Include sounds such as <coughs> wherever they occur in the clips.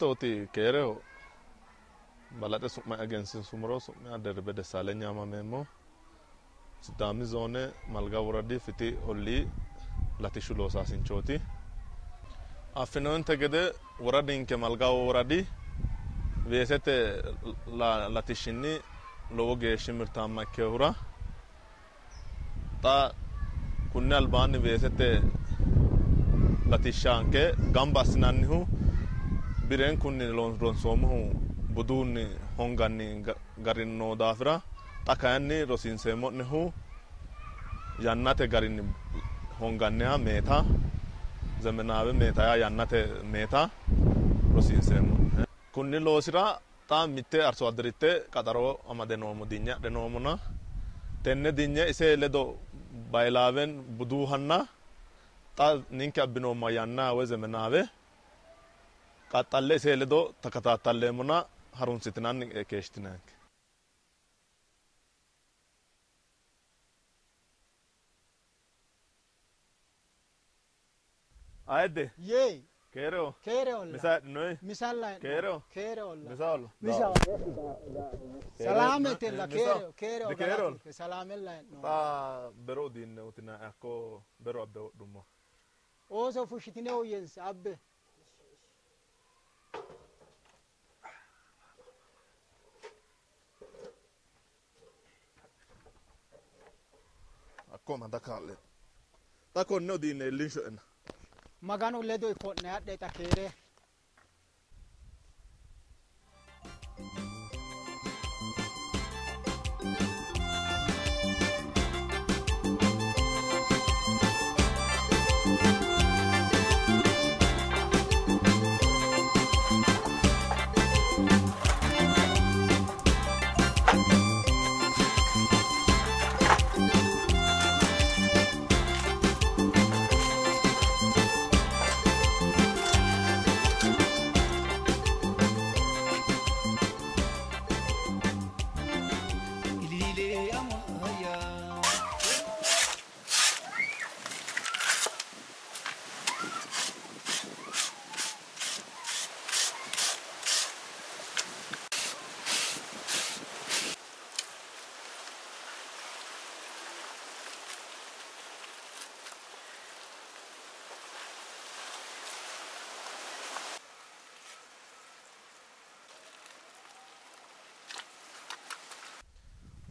Hiittooti keereho balaxe su'ma egensiisumoro su'mi Derbe Desaaleny yaamameemmo Sidaami zoone Malga woradi Fiti ollii latishshu loosaasinchooti. Affinoonte gede woradinke Malga woradi weesete latishshinni lowo geeshshi mirtaamma ikkinohura xa kunni albaanni weesete latishshaanke gamba assinannihu bireenkunni ronsoommohu buduunni honganni gari noo daafira xa kayinni rosiinseemmo'nehu yannate garinni honganniha meeta zemenaawe meeta yaa yannate meeta rosiinseemmo. Kunni loosira xa mitte arso addiritte qaxaro amade noommo dinye adhe noommona tenne dinye ise ledo bayilaawen buduuhanna xa ninke abbinoomma yanna woy zemenaawe qaxxaalle isee ledo takataattaalleemmona harunsitinaan keeshtineenke Aede. Yey. Kero. Kero. Misa no. Misalla. Kero. Kero. Misalla. Misalla. Salamet la kero. Kero. De kero. Salamet la. Ta bero din utina akko bero abbe dumo. Oso fushitine oyensa abbe. kom an dakarle da kon no din linchen. Magano ledo e kon ne adde takere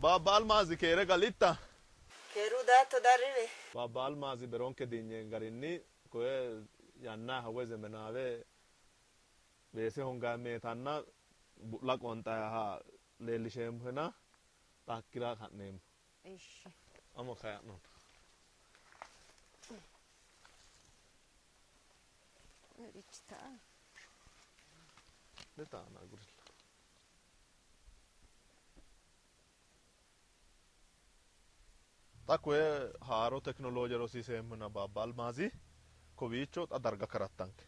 Babal mazi kere galitta. Keru da todarive. Babal mazi beronke dinye garinni koe yanna haweze menave vese honga metanna butla konta ha lelişem hena takkira katnem. İş. Ama kayatmam. Ne tane? Ne tane gurur? Xa koye haaro teknolooje rosiiseemmona baabba Almaazi kowiicho xa darga karattanke.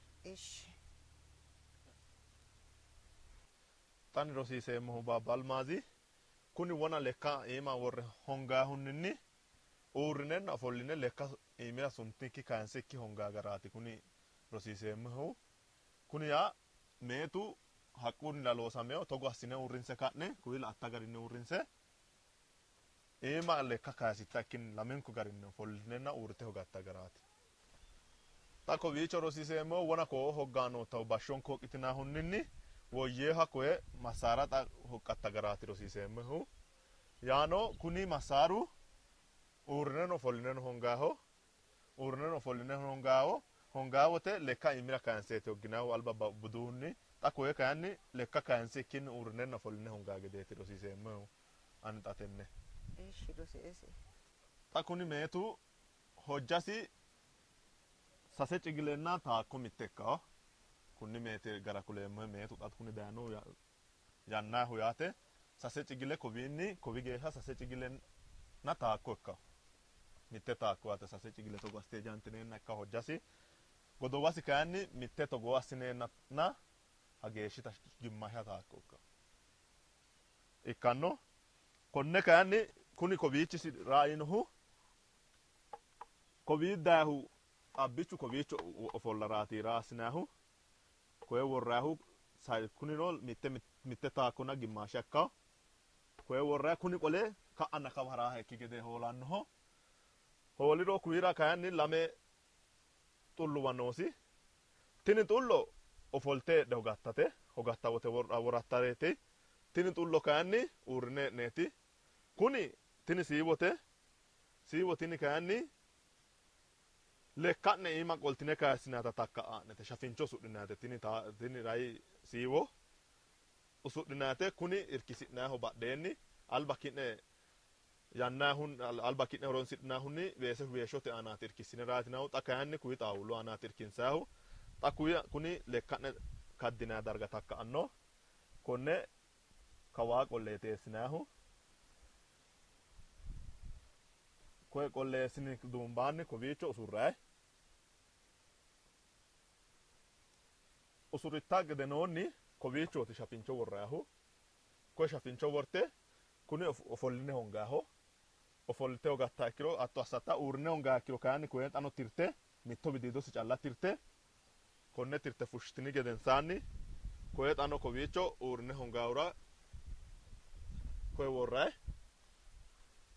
Xani rosiiseemmohu baabba Almaazi kuni wona lekka iima worre hongaahunninni uurrinenna ofolline lekka iimira suntikki kayinsikki hongaa garaati kuni rosiiseemmohu kuni yaa meetu haqqunnila loosameyo togo assine uurrinse ka'ne kuwi la'atta garinni uurrinse Maalle kakaasitti akkin lameen kun garinne folnenna uurte hogatta garaati. Ta kowiicho rosiiseemmoo wona koo hoggaanoo ta'u bashshoon koo qitinaa hunninni woyyee hakoe masaara xa hoqqatta garaati rosiiseemmehu. Yaano kuni masaaru uurrinen ofollinen hongaaho uurrinen ofollinen hongaaho hongaa wote lekka imira kaanseeti hogginaahu alba buduunni xa koye kayanni lekka kayansikkinni uurrinen ofollinen hongaa gedeeti rosiiseemmehu ani xa tenne. Xa kuni meetu hojjasi sase cigilenna taakko mitte ikkaho kunni meeti gara kuleemmohe meetu xa kuni dayinohu ya- yannahu yaate sase cigile kowiinni kowi geeshsha sase cigilenna taakko ikkaho mitte taakko yaate sase cigile togo assite jantineenna ikka hojjasi godowasi kayinni mitte togoo assineenna hageeshshita gimmashsha taakko ikkaho ikkanno konne kayinni kuni kowiichisi raayinohu kowii dayihu abbichu kowiicho ofollaraati raa assinayihu koye worrayihu kunino mitte mitte taakuna gimmaashe akkaho koye worrayi kuni qole ka'anna kawa haraaha ikki gede hoolannoho hooliro kuyira kayinni lame xulluwa noosi tini xullo ofolte heedhe hogattate hogatta wote wor- worattareeti? Tini xullo kayinni uurrine hee'neeti kuni tini siiwote siiwo tini kayinni lekka'ne iima qoltine kayissinayita takka aa'nete shafincho usudhinayite tini ta- tini rayi siiwo usudhinayite kuni irkisi'nayiho badheenni alba ki'ne yannayihun al- alba ki'ne horonsidhinayihunni weese weeshote aanaati irkissine raatinahu xa kayinni kuyi xaawulu aanaati irkinsayihu xa kuyi kuni lekka'ne kaddinayi darga takka anno konne kawaa qolleeteessinayihu koye qolleessini duumbaanni kowiicho usurrayi usuritta gedenoonni kowiichooti shafincho worrayihu koye shafincho worte kuni of- ofolline hongayiho ofolte hogatta ikkiro hatto assatta uurrine hongaa ikkiro kayinni koye xano tirte mitto widiidosi calla tirte konne tirte fushitini gedensaanni koye xano kowiicho uurrine hongaahura koye worrayi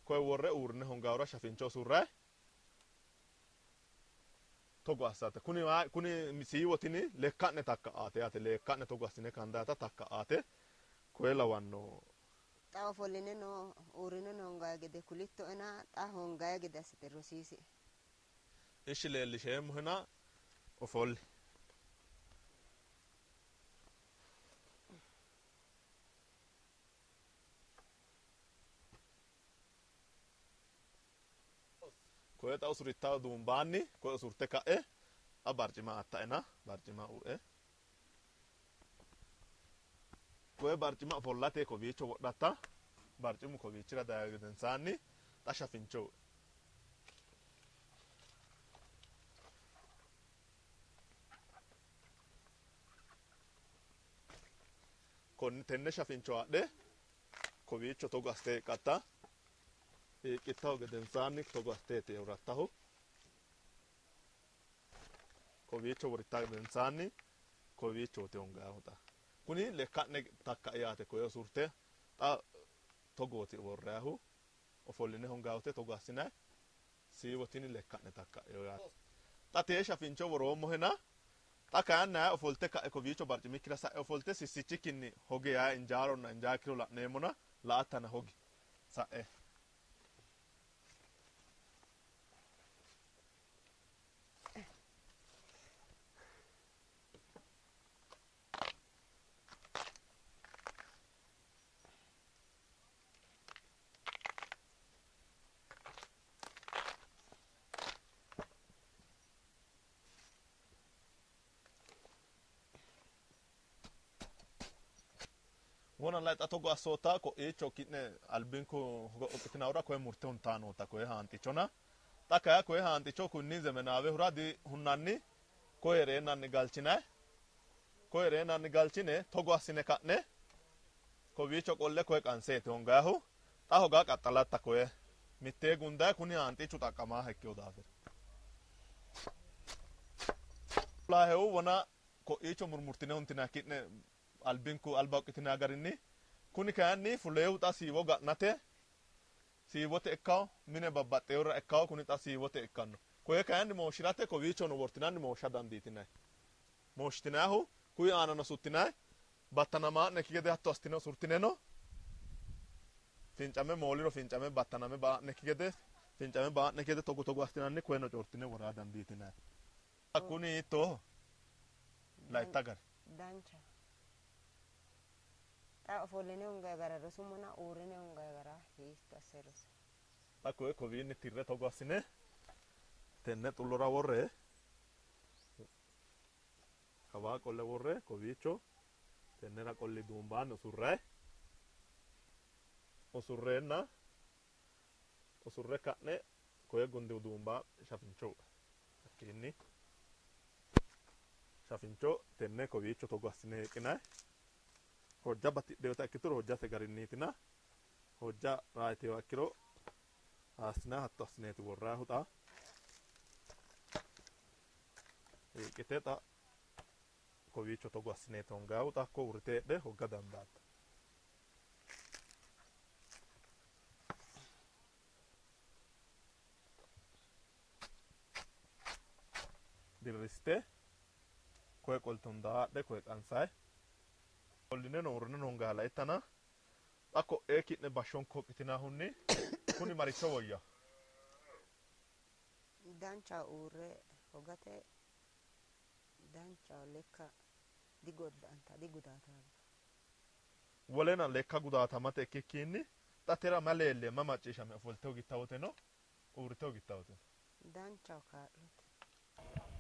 koye worre uurrine hongaahura shafincho usurrayi togo assate kuni kuni siiwo tini lekka'ne takka aate yaate lekka'ne togo assine kandayata takka aate koye lawanno Xa ofolline no uurrine no hongayi gede kulitto'ena xa hongayi gede assite rosiisi. ishi leellisheemmohena ofolli koye xa usurittaho duumbaanni koye usurte ka'e xa barcima atta'ena barcima u'e koye barcima ofollate kowiicho wodhatta barcimu kowiichira dayo gedensaanni xa shafincho u'e konni tenne shafincho adhe kowiicho togo aste hiiqqatta hiiqqittahu gedensaanni togo asteeti ewrattahu kowiicho woritta gedensaanni kowiichooti hongayihu xa kuni lekka'ne takka yaate koye usurte xa togooti worrayihu ofolline hongayihote togo assinayi siiwo tini lekka'ne takka yaate xa tee shafincho woroommohena xa kayinni ayi ofolte ka'e kowiicho barcimikkira sa'e ofolte sissichikkinni hoge yaa injaaronna injaakkiro la'neemmona la'attana hogi. Sa'e kona la tato go asota ko e chokine albinko go kinaura ko e murte untano ta ko e hanti chona ta ka ko e hanti choku ni zemenave hura di hunnanni ko e ere nanni galchina ko e ere nanni galchine togo asine ka ne ko wicho qolle ko e kanse te qansete ongahu ta ho hoga qattala ta ko e mitte gunda kuni hanti chuta kama ha kyo da dafir la heu wana ko e echo murmurtine untina kitne albinku alba hoqqitina garinni kuni kayinni fuleehu xa siiwo ga'nate siiwote ikkawo mine babbaxxeyorra ikkawo kuni xa siiwote ikkanno koye kayinni mooshirate kowiichono wortinanni moosha dandiitinayi mooshitinayihu kuyi aanano suttinayi battanamaa'nekki gede hatto astine usurtineno fincame mooliro fincame battaname baa'nekki gede fincame baa'nekki gede togo togo astinanni koyeno cortine wora dandiitinayi kuni hiittooho laytta gari Dancha. Xa ofolline hongayi gara rosumona uurrine hongayi gara hiitto asse rosi. xa koye kowiinni tirre togo assine tenne xullora worre kawaa qolle worre kowiicho tennera qolli duumbaanni usurrayi usurreenna usurre ka'ne koye gundihu duumbaa shafincho hakkiinni shafincho tenne kowiicho togo assine hiiqinayi hojja batidhewota ikkituro hojjate garinniitina hojja raayitewa ikkiro assina hatto assineeti worrayihu xa hiiqite xa kowiicho togo assineeti hongaahu xakko uurrite heedhe hogga dandaatta dirriste. Koye qolte hundaa haadhe koye qansaye olline no uurrine no hongaa laittana xa ko'ee ki'ne bashshonko hoqitinahunni <coughs> kuni maricho woyya. Dancha uurre hogate. Dancha lekka digodda'anta digudaataa wolena lekka gudaatamate ikkikkiinni xa tera ma leelle ma macciishame ofolte hogittawote no. Uurrite hogittawote no dancha kaa'lote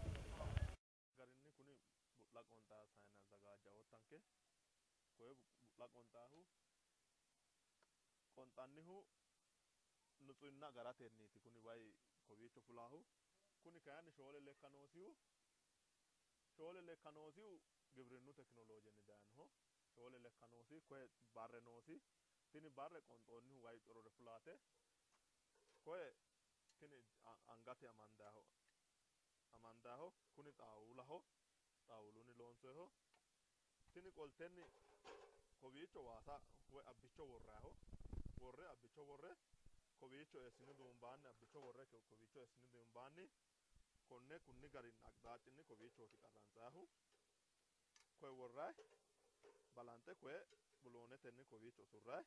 qonxannihu nutsuinna agaratenniiti kuni wayi kowiicho fulaahu kuni kayinni shoole lekka noosihu shoole lekka noosihu giwirinnu tekinoloojenni dayinoho shoole lekka noosi koye barre noosi tini barre qonxoonnihu wayi corore fulaate koye tini angate amandaho amandaho kuni xaawulaho xaawulunni loonsoyiho tini qoltenni kowiicho waasa woy abbicho worrayiho worre abbicho worre kowiicho eessine duumbaanni abbicho worre ko- kowiicho eessine duumbaanni konne kunni garinni aqxaacinni kowiichooti qarrantsaahu koye worrayi balanxe koye buloonetenni kowiicho usurrayi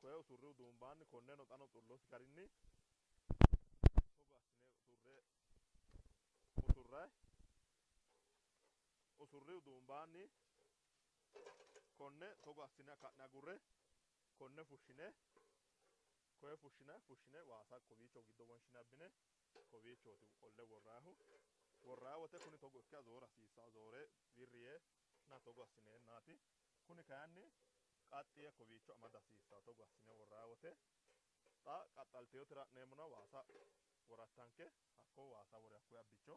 koye usurrihu duumbaanni konneno xano xullosi garinni togo assine usurre usurrayi usurrihu duumbaanni konne togo assine ka'ne agurre konne fushshine koye fushshine fushshine waasa kowiicho giddo wonshine abbine kowiichooti qolle worraayihu worrayi wote kuni togo ikke azoore hasiissawo zoore wirri yee na togo assineennaati kuni kayinni qaxxi yee kowiicho amada hasiissawo togo assine worrayi wote. Xa qaxxalteewotira ha'neemmona waasa worattanke hakko waasa wore hakkoye abbicho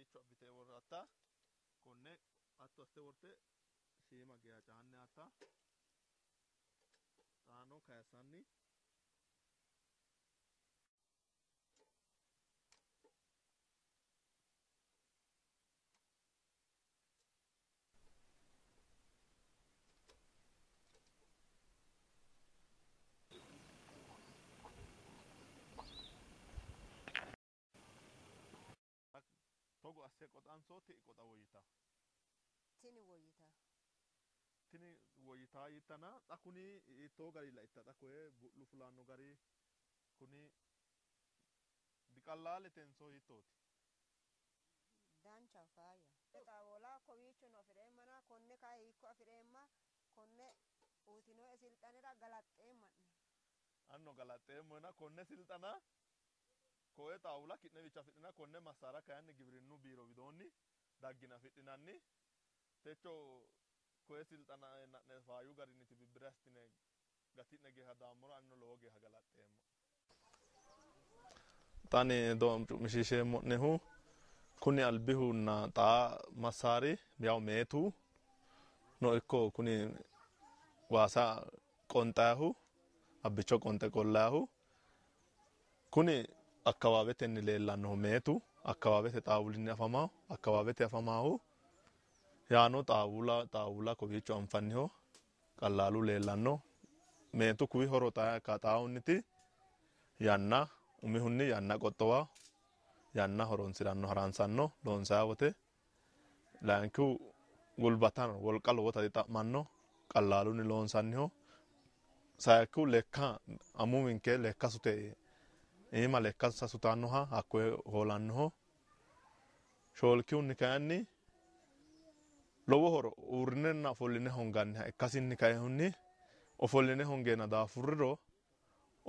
dicho vite borrata conne atto este borte sima gaya channe ata tano ah, kaisanni togo asse qoxansoo ti'i qoxa woyyita tini woyyitaa tini woyyitaa yittana xa kuni hiittoo gari laitta xa koye bu'lu fulanno gari kuni diqallaalitenso hiittooti dancha faayya xaawola kowiichono afi'reemmana konne kaa hiikko afi'reemma konne uutinoe silxanira galaxxeemma'ne anno galaxxeemmoyna konne silxana koye xaawula ki'newicha afidhina konne massaara kayinni giwirinnu biiro widoonni daggine afidhinanni techo koye silxana na'ne faayu garinni tibibbire assitine gati'ne geeha daammoro anno lowo geeha galaxxeemmo xani doom cu'mishiisheemmo'nehu kuni albihunna xaa massaari yaw meetu no ikko kuni waasa qonxayahu abbicho qonxe qollayahu kuni akkawaawetenni leellannohu meetu akkawaawete xaawulinni afamahu akkawaawete afamaahu yaano xaawula xaawula kowiicho anfanniho qallaalu leellanno meetu kuwi horo xaa xaawunniti yanna umihunni yanna qoxxowa yanna horonsiranno haransanno loonsayi wote layinkihu gulbatano wolqa lowota xa'manno qallaalunni loonsanniho sayikkihu lekka amuwinke lekka sute iima lekkansa sutannoha hakkoye hoolannoho shoolkihunni kayinni lowo horo uurrinenna ofolline honganniha ikkasinni e kayihunni ofolline hongeenna daafurriro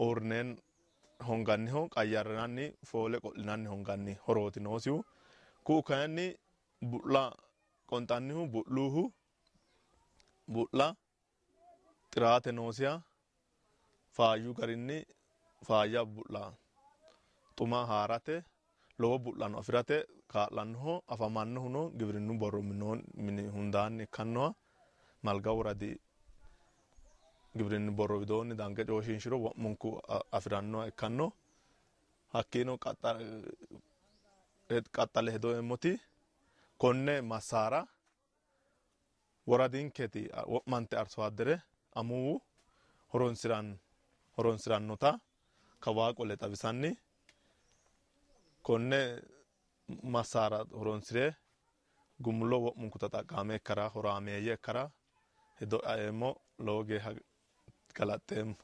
uurrineen honganniho qayyarrinanni foole qo'linanni honganni horooti noosihu ku'u kayinni bu'la qonxannihu bu'luuhu bu'la xiraate noosiha faayyu garinni faayya bu'la. Xuma haarate lowo bu'lano afirate kaa'lannoho afamannohuno giwirinnu borro mino- mini hundaanni ikkannoha malga woradi giwirinnu borro widoonni dange cooshinshiro wo'munku afirannoha ikkanno hakkiino qaxxale hedoemmoti konne massaara woradinketi wo'mante arso addere amuwu horonsirannota kawaa qole xawisanni konne massaara horonsire gumulo wo'munku xaxaqaame ikkara horaameeyye ikkara hedo aeemmo lowo geeshsha galaxxeemmo